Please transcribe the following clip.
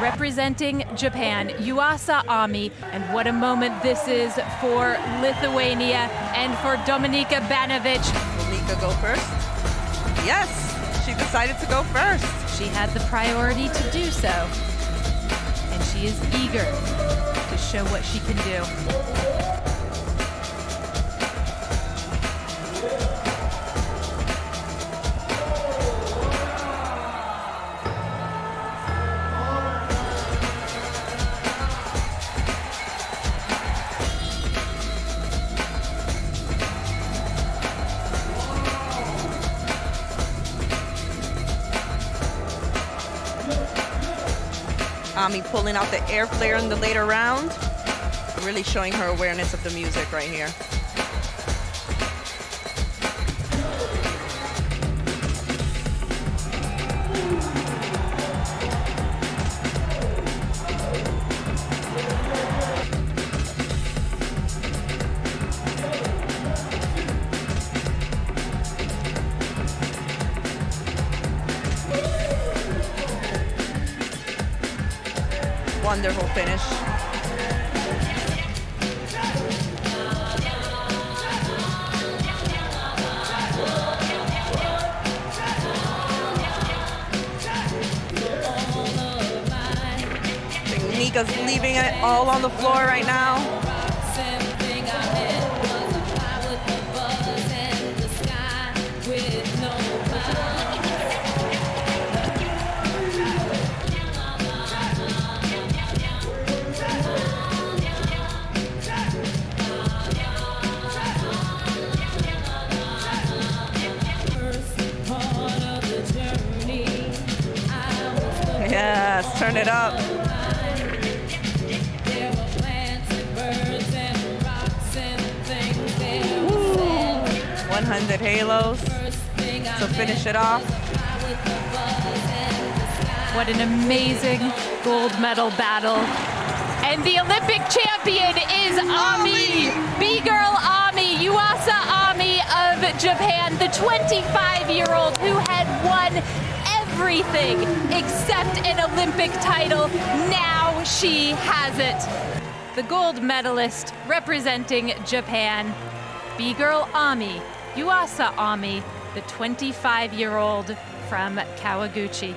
representing Japan, Yuasa Ami. And what a moment this is for Lithuania and for Dominika Banevič. Will Nicka go first? Yes, she decided to go first. She had the priority to do so, and she is eager to show what she can do. Ami pulling out the air flare in the later round. Really showing her awareness of the music right here. Wonderful finish. Nicka's leaving it all on the floor right now. Turn it up. Ooh, 100 halos to finish it off. What an amazing gold medal battle. And the Olympic champion is Ami, B-girl Ami, Yuasa Ami of Japan, the 25-year-old who had won everything except an Olympic title. Now she has it. The gold medalist representing Japan, B-girl Ami, Yuasa Ami, the 25-year-old from Kawaguchi.